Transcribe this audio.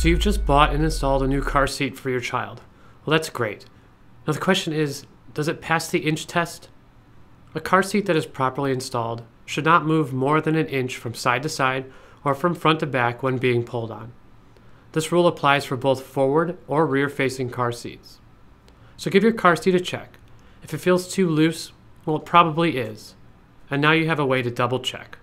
So you've just bought and installed a new car seat for your child. Well, that's great. Now the question is, does it pass the inch test? A car seat that is properly installed should not move more than an inch from side to side or from front to back when being pulled on. This rule applies for both forward or rear facing car seats. So give your car seat a check. If it feels too loose, well, it probably is. And now you have a way to double check.